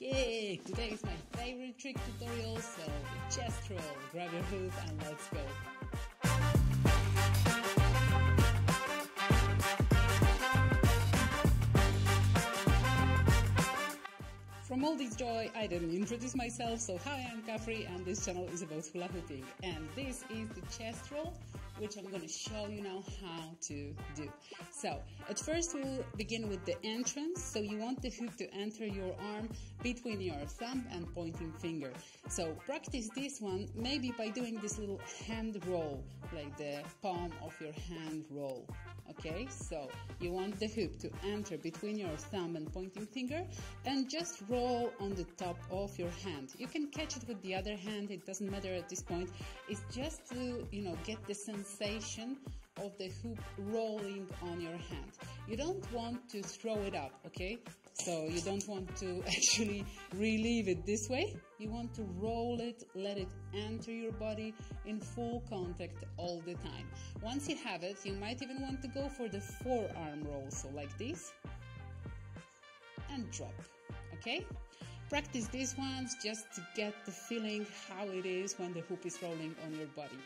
Yay! Today is my favorite trick tutorial, so chest roll. Grab your hoop and let's go. From this joy, I didn't introduce myself, so hi, I'm Kafri and this channel is about hula hooping. And this is the chest roll, which I'm going to show you now how to do. So, at first we'll begin with the entrance. So you want the hoop to enter your arm between your thumb and pointing finger. So practice this one maybe by doing this little hand roll, like the palm of your hand roll. Okay, so you want the hoop to enter between your thumb and pointing finger and just roll on the top of your hand. You can catch it with the other hand, it doesn't matter at this point. It's just to, you know, get the sensation of the hoop rolling on your hand. You don't want to throw it up, okay? So you don't want to actually relieve it this way. You want to roll it, let it enter your body in full contact all the time. Once you have it, you might even want to go for the forearm roll, so like this, and drop, okay? Practice these ones just to get the feeling how it is when the hoop is rolling on your body.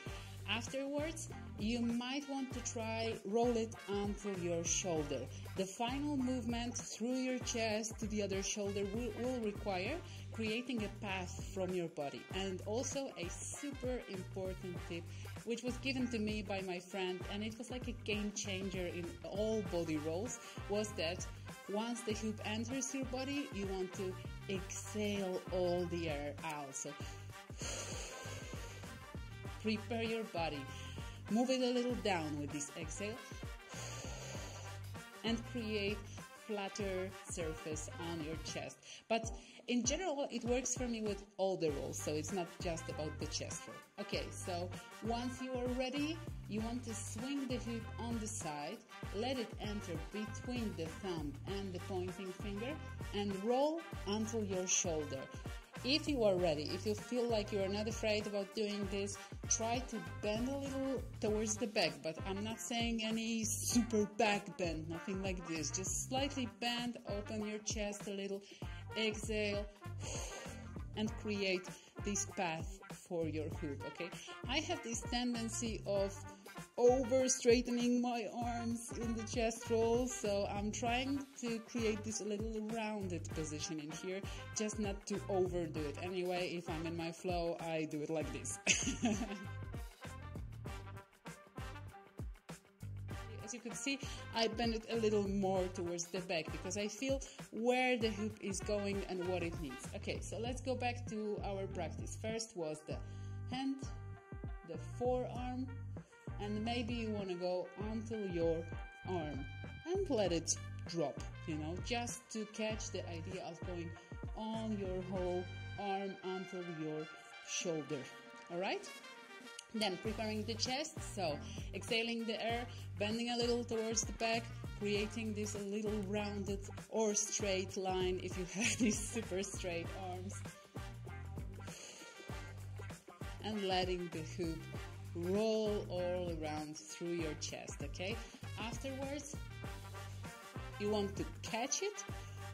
Afterwards, you might want to try roll it onto your shoulder. The final movement through your chest to the other shoulder will, will require creating a path from your body. And also a super important tip, which was given to me by my friend, and it was like a game changer in all body rolls, was that once the hoop enters your body, you want to exhale all the air out. So prepare your body. Move it a little down with this exhale and create flatter surface on your chest. But in general, it works for me with all the rolls, so it's not just about the chest roll. Okay, so once you are ready, you want to swing the hip on the side, let it enter between the thumb and the pointing finger, and roll until your shoulder. If you are ready, if you feel like you are not afraid about doing this, try to bend a little towards the back, but I'm not saying any super back bend, nothing like this. Just slightly bend, open your chest a little, exhale, and create this path for your hoop, okay? I have this tendency of over straightening my arms in the chest roll. So I'm trying to create this little rounded position in here just not to overdo it. Anyway if I'm in my flow I do it like this. As you can see I bend it a little more towards the back because I feel where the hoop is going and what it needs. Okay so let's go back to our practice. First was the hand the forearm and maybe you want to go until your arm and let it drop you know just to catch the idea of going on your whole arm until your shoulder all right then preparing the chest so exhaling the air bending a little towards the back creating this little rounded or straight line if you have these super straight arms. And letting the hoop roll all around through your chest, okay? Afterwards, you want to catch it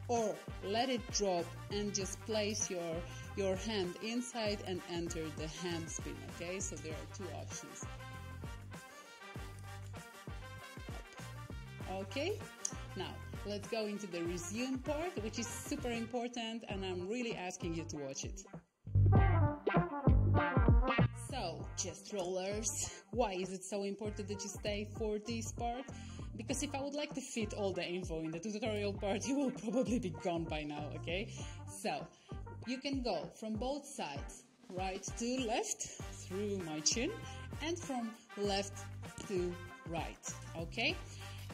or let it drop and just place your your hand inside and enter the hand spin, okay? So there are two options. Okay? Now, let's go into the resume part, which is super important and I'm really asking you to watch it. Chest rollers, why is it so important that you stay for this part? Because if I would like to fit all the info in the tutorial part, it will probably be gone by now, okay? So, you can go from both sides, right to left through my chin, and from left to right, okay?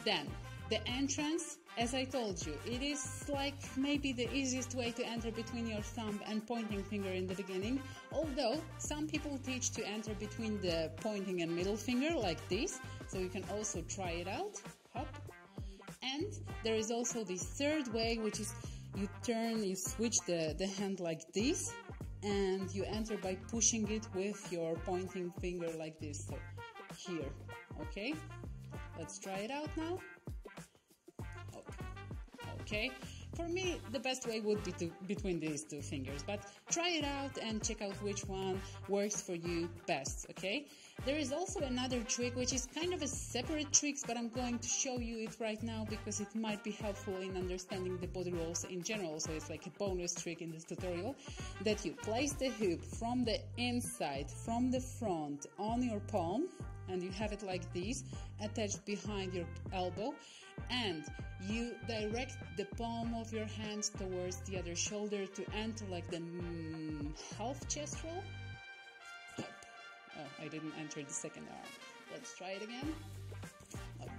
Then, the entrance, as I told you, it is like maybe the easiest way to enter between your thumb and pointing finger in the beginning, although some people teach to enter between the pointing and middle finger like this, so you can also try it out. Hop. And there is also this third way, which is you turn, you switch the, the hand like this, and you enter by pushing it with your pointing finger like this, so here, okay? Let's try it out now. Okay, for me, the best way would be to between these two fingers, but try it out and check out which one works for you best, okay? There is also another trick which is kind of a separate trick, but I'm going to show you it right now because it might be helpful in understanding the body rolls in general. So it's like a bonus trick in this tutorial that you place the hoop from the inside, from the front on your palm and you have it like this attached behind your elbow and you direct the palm of your hands towards the other shoulder to enter like the mm, half chest roll up. Oh I didn't enter the second arm. Let's try it again. Up.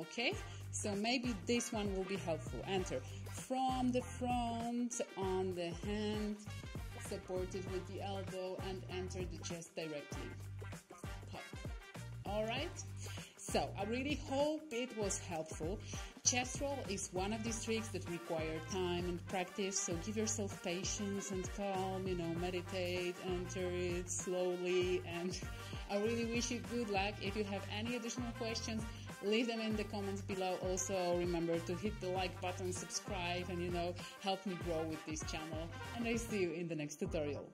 Okay. So maybe this one will be helpful. Enter. From the front on the hand supported with the elbow and enter the chest directly all right? So I really hope it was helpful. Chest roll is one of these tricks that require time and practice, so give yourself patience and calm, you know, meditate, enter it slowly, and I really wish you good luck. If you have any additional questions, leave them in the comments below. Also, remember to hit the like button, subscribe, and you know, help me grow with this channel. And I see you in the next tutorial.